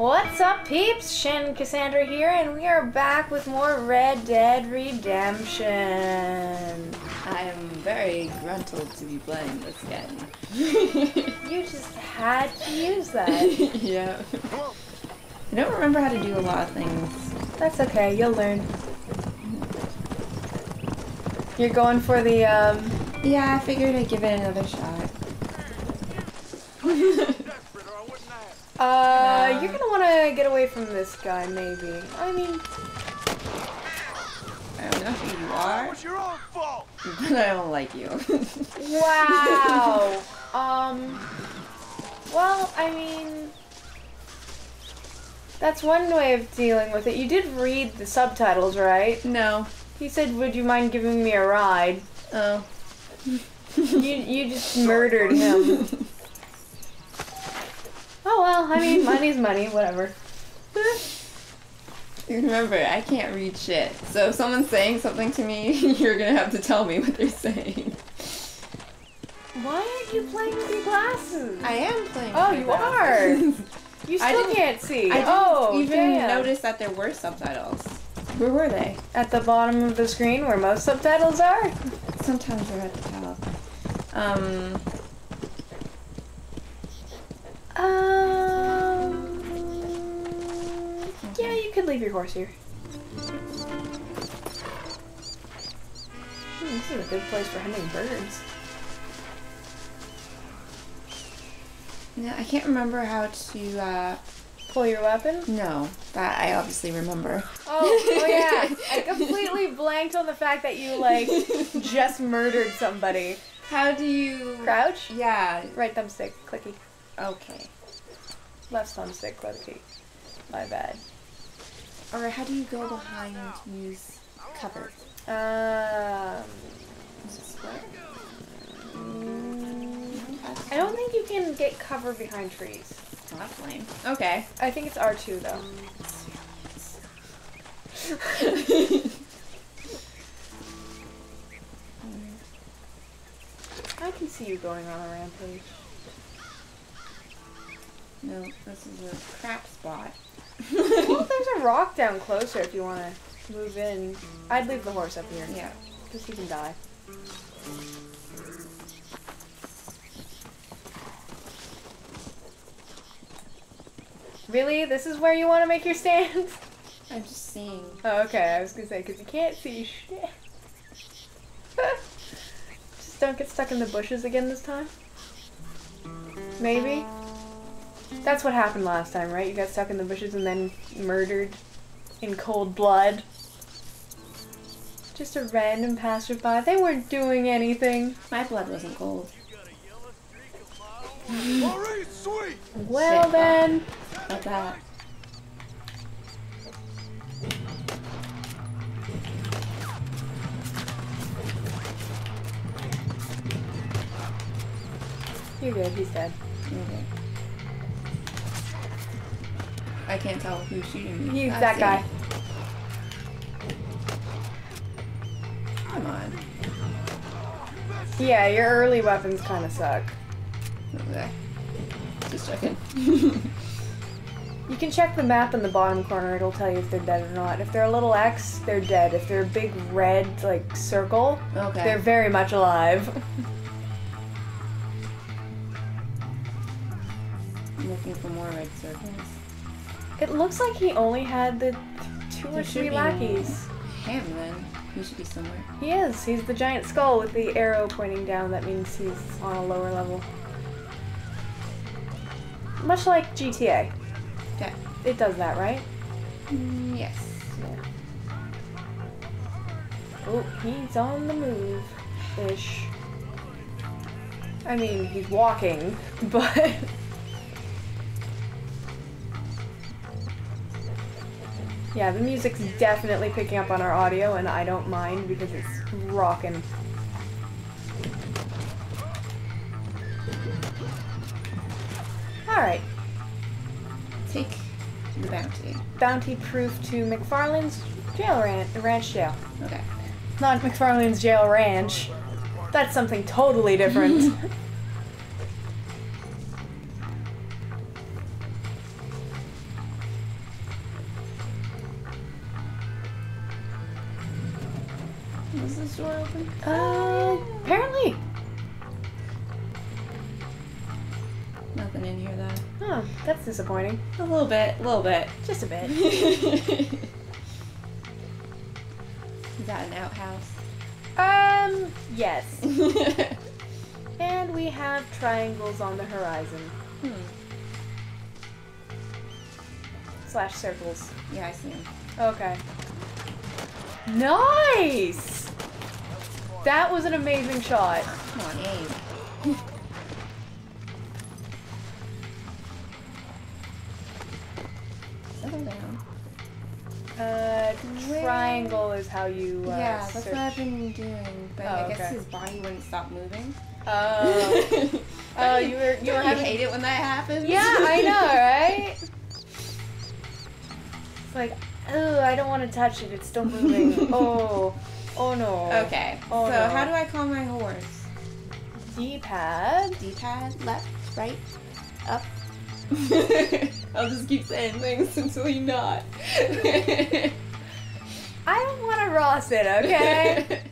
What's up, peeps? Shannon Cassandra here, and we are back with more Red Dead Redemption. I am very gruntled to be playing this game. You just had to use that. yeah. I don't remember how to do a lot of things. That's okay, you'll learn. You're going for the, um, Yeah, I figured I'd give it another shot. Uh, you're gonna wanna get away from this guy, maybe. I mean, I don't know who you are, was your own fault. but I don't like you. wow. um, well, I mean, that's one way of dealing with it. You did read the subtitles, right? no. He said, "Would you mind giving me a ride?" Oh. You you just murdered him. Oh well, I mean, money's money, whatever. Remember, I can't read shit. So if someone's saying something to me, you're gonna have to tell me what they're saying. Why aren't you playing with your glasses? I am playing. Oh, you my are. You still can't see. I didn't oh, even damn. notice that there were subtitles. Where were they? At the bottom of the screen where most subtitles are. Sometimes they're at the top. Um, Um. Yeah, you could leave your horse here. Hmm, this is a good place for hunting birds. no, I can't remember how to. uh Pull your weapon. No, that I obviously remember. Oh, oh yeah. I completely blanked on the fact that you like just murdered somebody. How do you? Crouch. Yeah. Right thumbstick, clicky. Okay. Left thumbstick, clicky. My bad. Alright, how do you go behind to use cover? Um. Square? I don't think you can get cover behind trees. Oh, that's lame. Okay. I think it's R2 though. I can see you going on a rampage. No, this is a crap spot. well, there's a rock down closer if you want to move in. I'd leave the horse up here. Yeah. Because he can die. Really? This is where you want to make your stand? I'm just seeing. Oh, okay. I was gonna say because you can't see shit. Just don't get stuck in the bushes again this time. Maybe. That's what happened last time, right? You got stuck in the bushes and then murdered in cold blood. Just a random passerby. They weren't doing anything. My blood wasn't cold. Maurice, sweet. Well Shit. then. Not that. You're good. He's dead. Okay. I can't tell who's shooting me. He's I that guy. Come on. Yeah, your early weapons kind of suck. Okay. Just checking. You can check the map in the bottom corner. It'll tell you if they're dead or not. If they're a little X, they're dead. If they're a big red like circle, Okay. they're very much alive. It looks like he only had the two or three lackeys. Him then. He should be somewhere. He is. He's the giant skull with the arrow pointing down. That means he's on a lower level. Much like GTA. Okay. It does that, right? Mm, yes. Oh, he's on the move. Ish. I mean, he's walking, but. Yeah, the music's definitely picking up on our audio, and I don't mind because it's rocking. Alright, Take the bounty. bounty proof to MacFarlane's jail ran- ranch jail. Okay. Not MacFarlane's Jail Ranch. That's something totally different. Is this door open? Uh, apparently. Nothing in here though. Huh, that's disappointing. A little bit, a little bit. Just a bit. Is that an outhouse? Um, yes. And we have triangles on the horizon. hmm. Slash circles. Yeah, I see them. Okay. Nice! That was an amazing shot. Come on, aim. Settle down. Uh, triangle is how you. Uh, yeah, that's search. what I've been doing, but Oh, I guess okay. his body wouldn't stop moving. Oh. oh, you were you were having. hate it when that happens? Yeah, I know, right? It's like, oh, I don't want to touch it. It's still moving. oh, oh no. Okay. Oh, so no. how do I call my horse? D-pad. D-pad, left, right, up. I'll just keep saying things until you not. I don't want to Ross it, okay?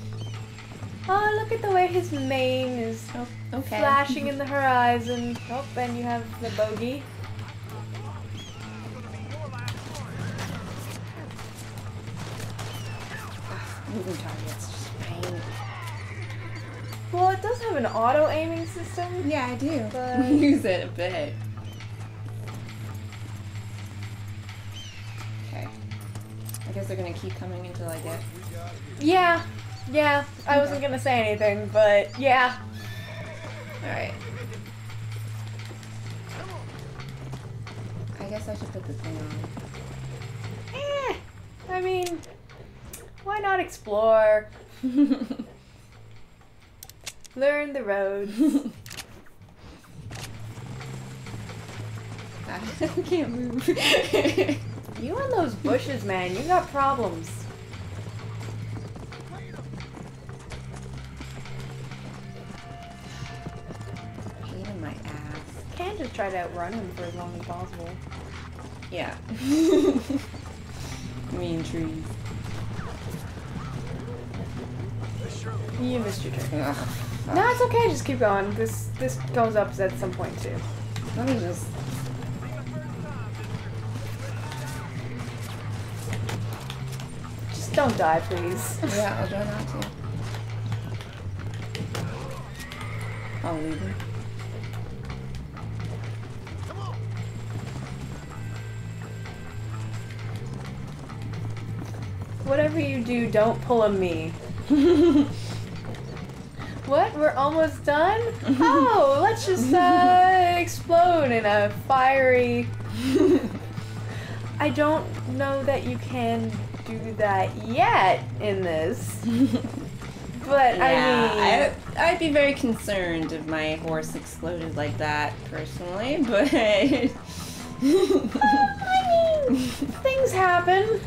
oh, look at the way his mane is Oh, okay. flashing in the horizon. Oh, and you have the bogey. Moving targets, just pain. Well, it does have an auto aiming system. Yeah, I do. But- Use it a bit. Okay. I guess they're gonna keep coming until I get. Yeah, yeah. I wasn't gonna say anything, but yeah. Alright. I guess I should put the thing on. Eh, I mean, why not explore, learn the roads? I can't move. you and those bushes, man, you got problems. Pain in my ass. Can't just try to outrun him for as long as possible. Yeah. mean trees. You missed your turn. Ugh. No, it's okay. Just keep going. This this goes up at some point too. Let me just. Just don't die, please. Yeah, I'll try not to. I'll leave him. Whatever you do, don't pull a me. What? We're almost done? Oh, let's just uh, explode in a fiery. I don't know that you can do that yet in this. But I mean, I, I'd be very concerned if my horse exploded like that, personally, but. I mean, things happen.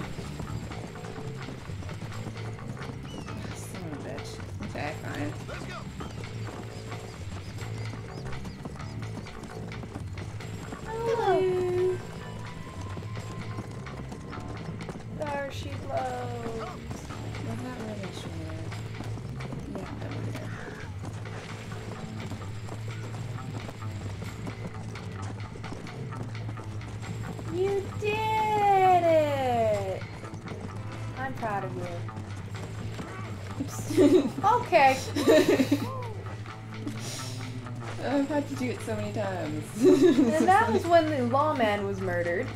Okay. Oh, I've had to do it so many times. And that was when the lawman was murdered.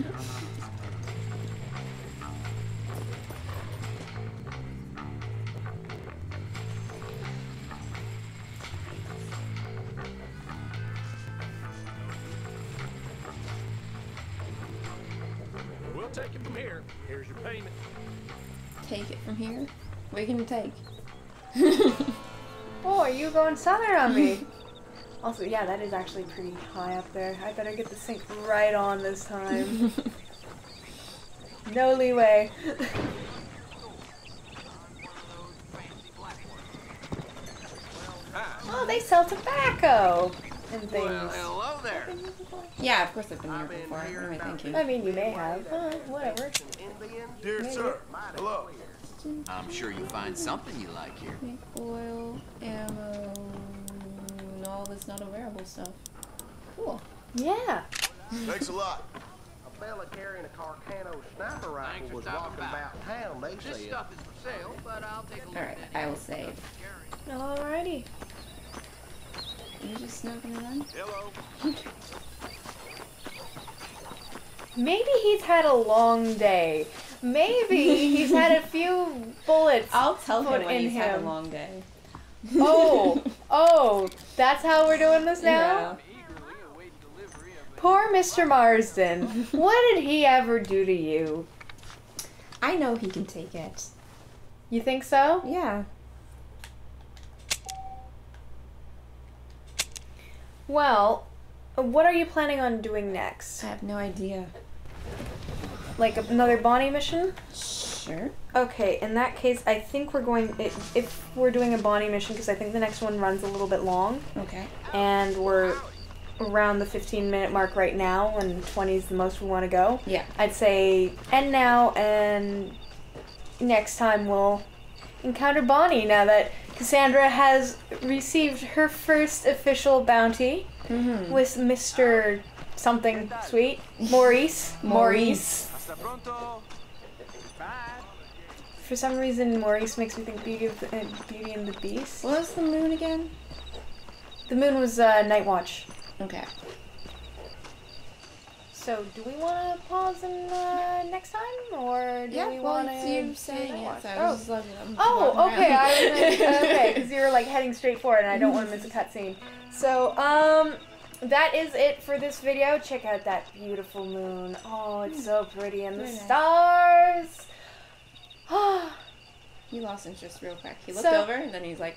We'll take it from here. Here's your payment. take it from here. What are you gonna take? Are you going southern on me? Also, yeah, that is actually pretty high up there. I better get the sync right on this time. No leeway. oh, they sell tobacco and things. Well, hello there. yeah, of course I've been here before. What here am I about thinking? I mean, you may have. Uh, whatever. Dear Maybe. sir, hello. Question. I'm sure you'll find something you like here. Make oil, ammo, and all this not a wearable stuff. Cool. Yeah. Thanks a lot. A fella carrying a Carcano sniper rifle Thanks was walking by. about town, they This said. stuff is for sale, but I'll take a look Alright. I will save. Alrighty. You just smoking it on? Hello. Maybe he's had a long day. Maybe he's had a few bullets. I'll tell Put him when in he's had a long day. Oh, oh, that's how we're doing this now? Eagerly await delivery of a Poor Mr. Marston. What did he ever do to you? I know he can take it. You think so? Yeah. Well, what are you planning on doing next? I have no idea. Like another Bonnie mission? Sure. Okay, in that case, I think we're going. If, if we're doing a Bonnie mission, because I think the next one runs a little bit long, Okay. and we're around the 15 minute mark right now, and 20 is the most we want to go. Yeah. I'd say end now, and next time we'll encounter Bonnie now that Cassandra has received her first official bounty Mm-hmm. with Mr. Something Sweet. Maurice. Maurice. Bye. For some reason, Maurice makes me think Beauty, of the, uh, Beauty and the Beast. What was the moon again? The moon was uh, Night Watch. Okay. So, do we want to pause and uh, next time, or do yeah, we well, want it's to you saying it, so I was just looking Oh, okay. I was like, okay, because you were like heading straight for it, and I don't want to miss a cutscene. So, um, that is it for this video. Check out that beautiful moon. Oh, it's so pretty, and the Very nice. stars. He lost interest real quick. He looked So- over and then he's like,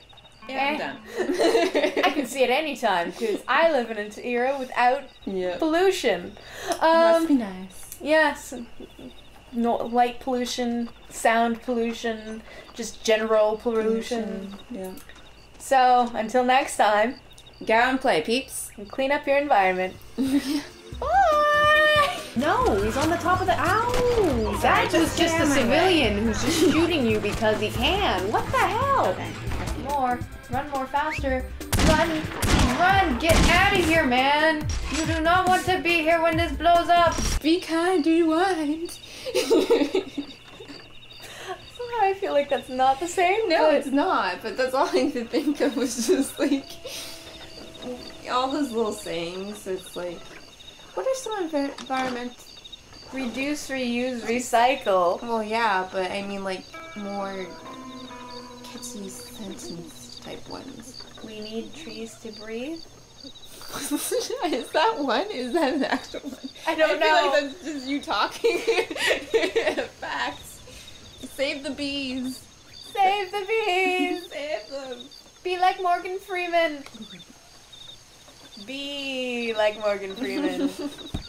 "Yeah, Eh. I'm done." I can see it anytime because I live in an era without Yeah. pollution. Must be Um, nice. yes, no light pollution, sound pollution, just general pollution. Yeah. So until next time. Go out and play, peeps. and clean up your environment. Bye. No, he's on the top of the. Ow! That was just a civilian who's just shooting you because he can. What the hell? Okay. More. Run more faster. Run. Run. Get out of here, man. You do not want to be here when this blows up. Be kind, rewind. Somehow I feel like that's not the same. no, but- it's not. But that's all I could think of was just like all those little sayings. It's like, what are some envi- environment? reduce, reuse, recycle. Well, yeah, but I mean like more catchy sentence type ones. We need trees to breathe. Is that one? Is that an actual one? I don't I feel know. like that's just you talking. Facts. Save the bees. Save the bees. Save them. Be like Morgan Freeman. Be like Morgan Freeman.